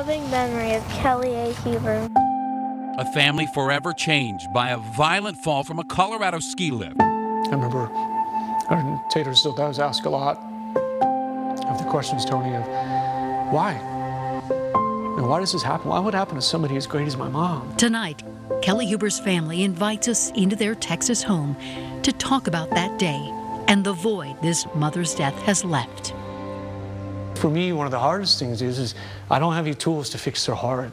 loving memory of Kelly A. Huber. A family forever changed by a violent fall from a Colorado ski lift. I remember and Tater still does ask a lot of the questions, Tony, of why? And why does this happen? Why would happen to somebody as great as my mom? Tonight, Kelly Huber's family invites us into their Texas home to talk about that day and the void this mother's death has left. For me, one of the hardest things is, is I don't have any tools to fix their heart.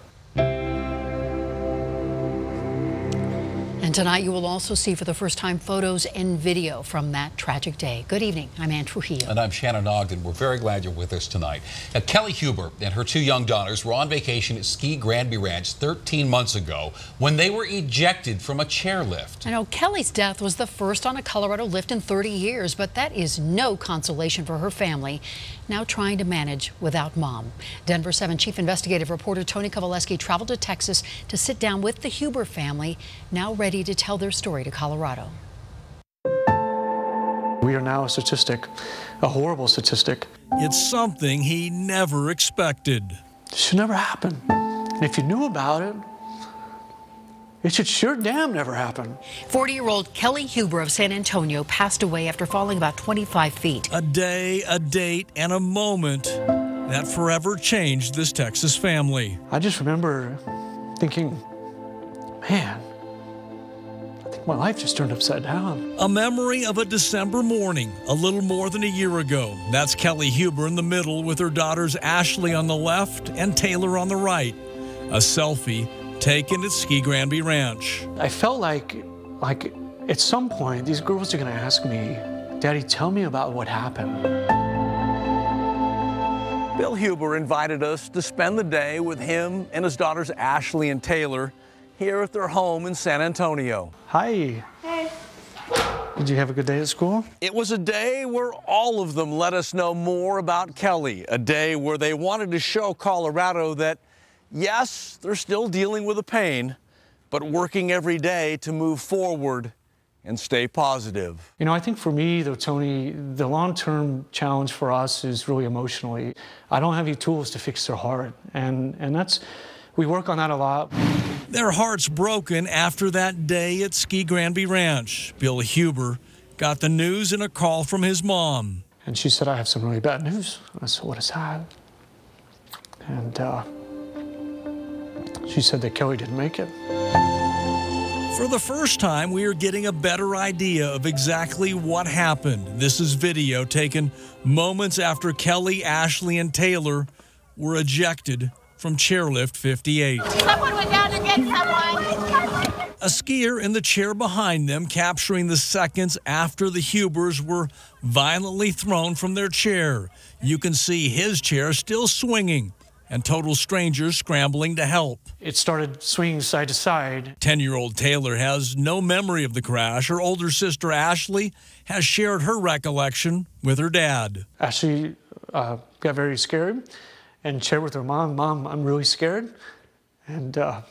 And tonight you will also see for the first time photos and video from that tragic day. Good evening. I'm Ann Trujillo. And I'm Shannon Ogden. We're very glad you're with us tonight. Now, Kelly Huber and her two young daughters were on vacation at Ski Granby Ranch 13 months ago when they were ejected from a chairlift. I know Kelly's death was the first on a Colorado lift in 30 years, but that is no consolation for her family, now trying to manage without mom. Denver 7 Chief Investigative Reporter Tony Kovaleski traveled to Texas to sit down with the Huber family, now ready ready to tell their story to Colorado. We are now a statistic, a horrible statistic. It's something he never expected. It should never happen. And if you knew about it, it should sure damn never happen. 40 year old Kelly Huber of San Antonio passed away after falling about 25 feet. A day, a date, and a moment that forever changed this Texas family. I just remember thinking, man, my life just turned upside down. A memory of a December morning, a little more than a year ago. That's Kelly Huber in the middle with her daughters Ashley on the left and Taylor on the right. A selfie taken at Ski Granby Ranch. I felt like, like at some point, these girls are going to ask me, Daddy, tell me about what happened. Bill Huber invited us to spend the day with him and his daughters Ashley and Taylor here at their home in San Antonio. Hi. Hey. Did you have a good day at school? It was a day where all of them let us know more about Kelly, a day where they wanted to show Colorado that, yes, they're still dealing with the pain, but working every day to move forward and stay positive. You know, I think for me, though, Tony, the long-term challenge for us is really emotionally. I don't have any tools to fix their heart, and, and that's, we work on that a lot. Their hearts broken after that day at Ski Granby Ranch. Bill Huber got the news in a call from his mom. And she said, I have some really bad news. I said, what is that? And uh, she said that Kelly didn't make it. For the first time, we are getting a better idea of exactly what happened. This is video taken moments after Kelly, Ashley, and Taylor were ejected from Chairlift 58. Someone went down to get someone. A skier in the chair behind them capturing the seconds after the Hubers were violently thrown from their chair. You can see his chair still swinging and total strangers scrambling to help. It started swinging side to side. 10 year old Taylor has no memory of the crash. Her older sister Ashley has shared her recollection with her dad. Ashley uh, got very scared and shared with her mom, Mom, I'm really scared. And, uh,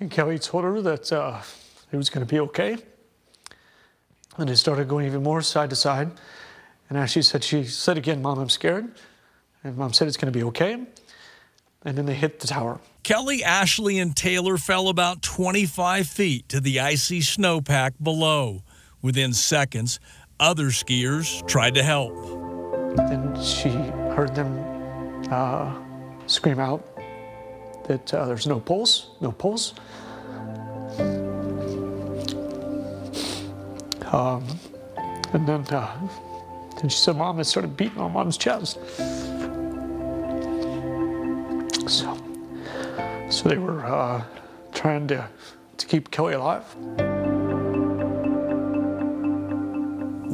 and Kelly told her that uh, it was going to be okay. And it started going even more side to side. And as she said, she said again, Mom, I'm scared. And Mom said it's going to be okay. And then they hit the tower. Kelly, Ashley, and Taylor fell about 25 feet to the icy snowpack below. Within seconds, other skiers tried to help. Then she heard them uh, scream out that uh, there's no pulse, no pulse. Um, and then, uh, then she said, Mom, it started beating on Mom's chest. So, so they were uh, trying to, to keep Kelly alive.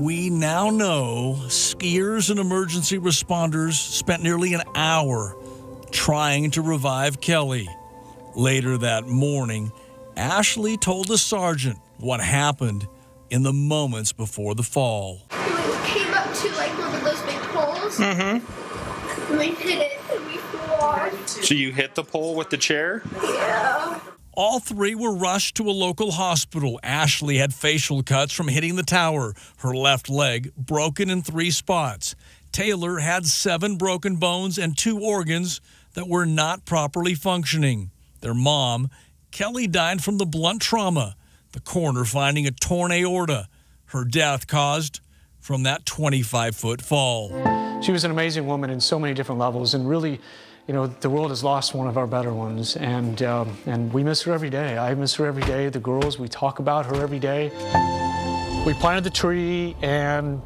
We now know skiers and emergency responders spent nearly an hour trying to revive Kelly. Later that morning, Ashley told the sergeant what happened in the moments before the fall. We came up to like one of those big poles. Mm-hmm. And we hit it and we flew off. So you hit the pole with the chair? Yeah. All three were rushed to a local hospital. Ashley had facial cuts from hitting the tower, her left leg broken in three spots. Taylor had seven broken bones and two organs that were not properly functioning. Their mom, Kelly, died from the blunt trauma, the coroner finding a torn aorta. Her death caused from that 25 foot fall. She was an amazing woman in so many different levels, and really, you know, the world has lost one of our better ones, and um, and we miss her every day. I miss her every day. The girls, we talk about her every day. We planted the tree, and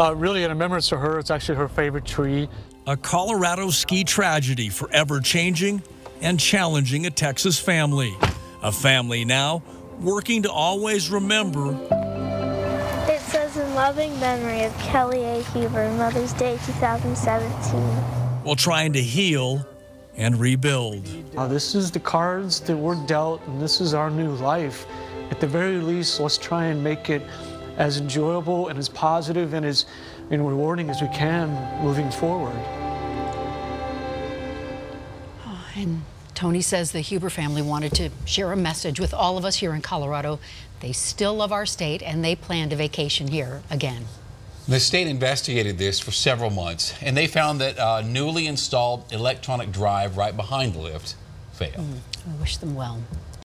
uh, really, in remembrance of her, it's actually her favorite tree. A Colorado ski tragedy forever changing and challenging a Texas family. A family now working to always remember It says in loving memory of Kelly A. Huber, Mother's Day 2017. While trying to heal and rebuild. Uh, this is the cards that we're dealt, and this is our new life. At the very least, let's try and make it as enjoyable and as positive and as and rewarding as we can moving forward. And Tony says the Huber family wanted to share a message with all of us here in Colorado. They still love our state and they plan to vacation here again. The state investigated this for several months, and they found that a newly installed electronic drive right behind the lift failed. Mm-hmm. I wish them well.